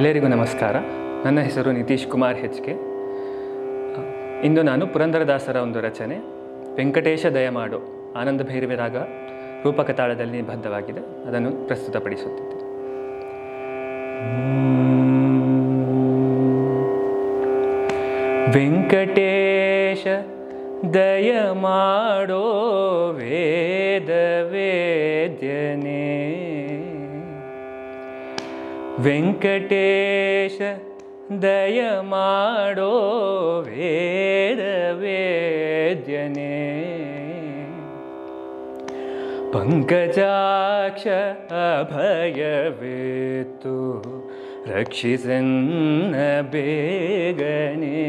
ಎಲ್ಲರಿಗೂ ನಮಸ್ಕಾರ. ನನ್ನ ಹೆಸರು ನಿತೀಶ್ ಕುಮಾರ್ ಹೆಚ್ ಕೆ ಇಂದು ನಾನು ಪುರಂದರದಾಸರ ಒಂದು ರಚನೆ, ವೆಂಕಟೇಶ ದಯಮಾಡು, ಆನಂದ ಭೈರವಿ ರಾಗ ರೂಪಕ ತಾಳದಲ್ಲಿ ನಿಬದ್ಧವಾಗಿದೆ. ಅದನ್ನು ಪ್ರಸ್ತುತಪಡಿಸುತ್ತಿದ್ದೆ. ವೆಂಕಟೇಶ ದಯಮಾಡೋ ವೇದ ವೇದ್ಯನೇ. ವೆಂಕಟೇಶ ದಯ ಮಾಡೋ ವೇದ ವೇದ್ಯನೇ ಪಂಕಜಾಕ್ಷ ಅಭಯವೇತು ರಕ್ಷಿಸನ್ನ ಬೇಗನೆ.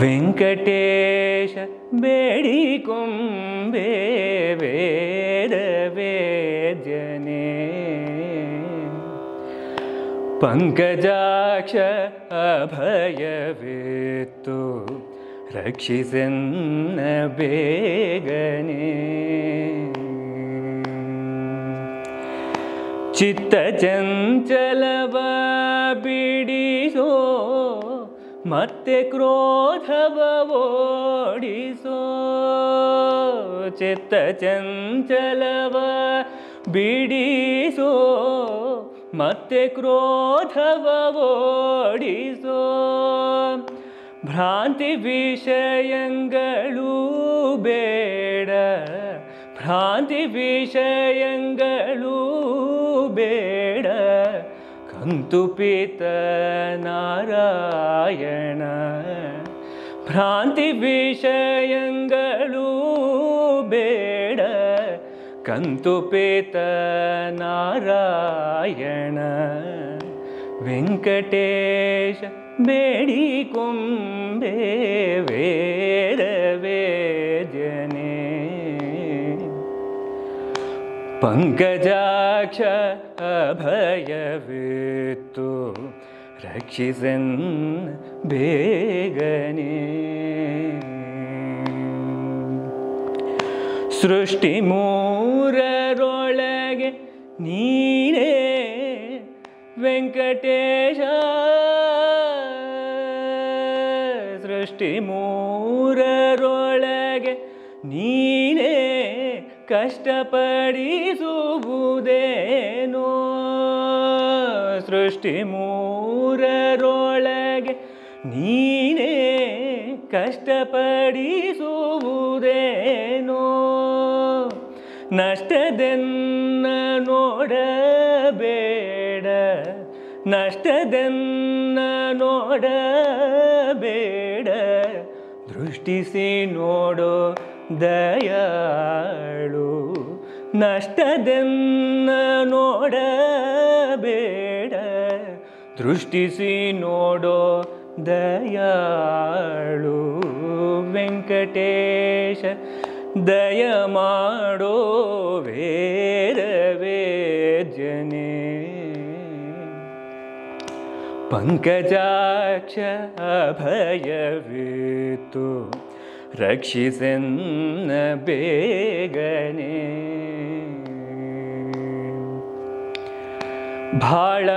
ವೆಂಕಟೇಶ ಬೇಡಿಕೊಂಬೆ ವೇದ ವೇದ್ಯನೇ ಪಂಕಜಾಕ್ಷ ಅಭಯವೇತ್ತು ರಕ್ಷಿಸನ್ನ ಬೇಗನೆ ಚಿತ್ತ ಚಂಚಲವ ಬಿಡಿಸೋ ಮತ್ತೆ ಕ್ರೋಧವ ಓಡಿಸೋ ಚಿತ್ತ ಚಂಚಲವ ಬಿಡಿಸೋ, ಮತ್ತೆ ಕ್ರೋಧವ ಓಡಿಸೋ ಭ್ರಾಂತಿ ವಿಷಯಗಳು ಬೇಡ, ಭ್ರಾಂತಿ ವಿಷಯಗಳು ಬೇಡ. ಕಂತುಪಿತ ನಾರಾಯಣ, ಭ್ರಾಂತಿ ವಿಷಯಗಳು ಬೇಡ. कन्तुपितनारायण वेङ्कटेश मेणीकुम्बेवेरवे जने पङ्कजाक्ष अभयवेतु रक्षिसन् बेगने सृष्टिमू ಬೇಗನೆ ನೀನೇ ವೆಂಕಟೇಶ. ಸೃಷ್ಟಿ ಮೂರರೊಳಗೆ ನೀನೇ ಕಷ್ಟಪಡಿಸುವುದೇನೋ. ಸೃಷ್ಟಿ ಮೂರರೊಳಗೆ ನೀನೇ ಕಷ್ಟಪಡಿಸುವುದೇನೋ. ನಷ್ಟದೆನ್ನ ನೋಡಬೇಡ ನಷ್ಟದೆನ್ನ ನೋಡಬೇಡ. ದೃಷ್ಟಿಸಿ ನೋಡೋ ದಯಾಳು ನಷ್ಟದೆನ್ನ ನೋಡಬೇಡ. ದೃಷ್ಟಿಸಿ ನೋಡೋ ದಯಾಳು ವೆಂಕಟೇಶ ದಯ ಮಾಡೋ ವೇದ ವೇದ್ಯನೇ ಪಂಕಜಾಕ್ಷ ಅಭಯವೇತು ರಕ್ಷಿಸೆನ್ನ ಬೇಗನೆ. ಭಾಳ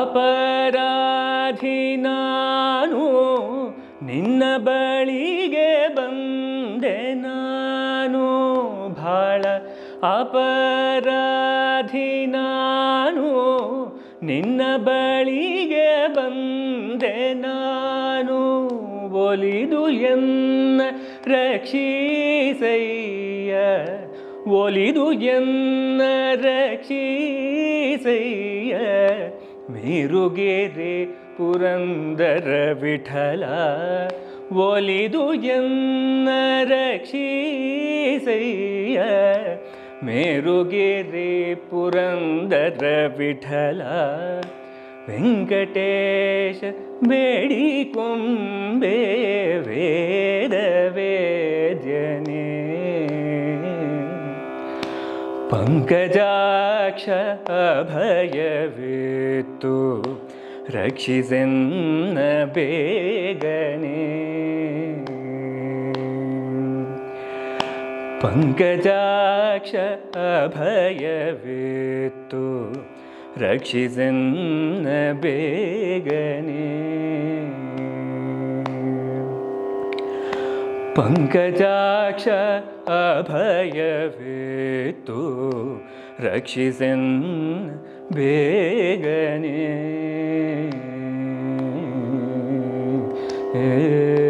ಅಪರಾಧಿ ನಾನು ನಿನ್ನ ಬಳಿಗೆ ಭಾಳ ಅಪರಾಧಿ ನಾನು. ನಿನ್ನ ಬಳಿಗೆ ಬಂದೆ ನಾನು. ಒಲಿದು ಎನ್ನ ರಕ್ಷಿಸಯ್ಯ. ಒಲಿದು ಎನ್ನ ರಕ್ಷಿಸಯ್ಯ. ಮೇರುಗೆರೆ ಪುರಂದರ ವಿಠಲ. ಒಲಿದು ಎನ್ನ ರಕ್ಷಿಸಯ್ಯ ಮೇರುಗೆರೆ ಪುರಂದರ ವಿಠಲ. ವೆಂಕಟೇಶ ಬೇಡಿಕೊಂಬೆ ವೇದ ವೇದ್ಯನೇ ಪಂಕಜಾಕ್ಷ ಅಭಯವಿತ್ತು. ರಕ್ಷಿಸನ್ನ ಬೇಗನೆ ಪಂಕಜಾಕ್ಷ ಅಭಯವಿತ್ತು ರಕ್ಷಿಸನ್ನ ಬೇಗನೆ ಪಂಕಜಾಕ್ಷ ಅಭಯವಿತ್ತು ರಕ್ಷಿಸನ್ ಬೇಗನೆ. ಏ